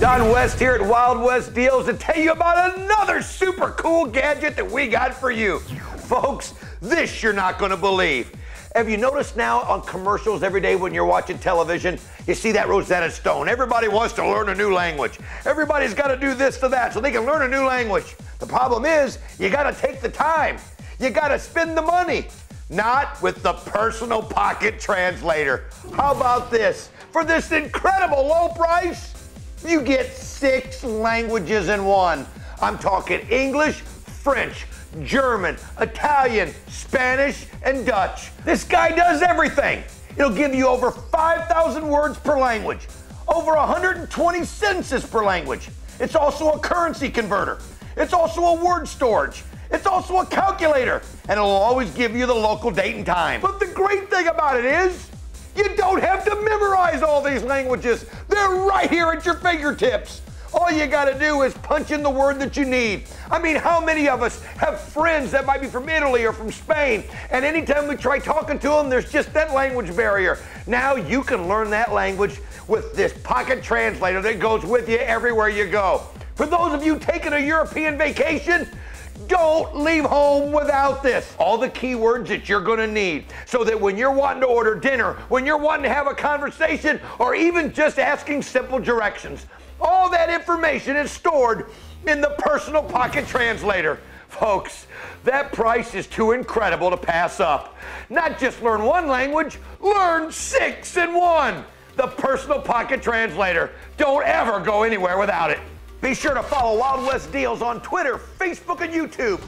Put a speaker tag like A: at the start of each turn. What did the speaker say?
A: Don West here at Wild West Deals to tell you about another super cool gadget that we got for you. Folks, this you're not going to believe. Have you noticed now on commercials every day when you're watching television, you see that Rosetta Stone? Everybody wants to learn a new language. Everybody's got to do this to that so they can learn a new language. The problem is, you got to take the time. You got to spend the money. Not with the personal pocket translator. How about this? For this incredible low price, you get six languages in one. I'm talking English, French, German, Italian, Spanish, and Dutch. This guy does everything. It'll give you over 5,000 words per language, over 120 sentences per language. It's also a currency converter. It's also a word storage. It's also a calculator, and it'll always give you the local date and time. But the great thing about it is, you don't have to memorize all these languages. They're right here at your fingertips. All you got to do is punch in the word that you need. I mean, how many of us have friends that might be from Italy or from Spain, and anytime we try talking to them, there's just that language barrier. Now you can learn that language with this pocket translator that goes with you everywhere you go. For those of you taking a European vacation, don't leave home without this. All the keywords that you're going to need so that when you're wanting to order dinner, when you're wanting to have a conversation, or even just asking simple directions, all that information is stored in the personal pocket translator. Folks, that price is too incredible to pass up. Not just learn one language, learn six in one. The personal pocket translator. Don't ever go anywhere without it. Be sure to follow Wild West Deals on Twitter, Facebook, and YouTube.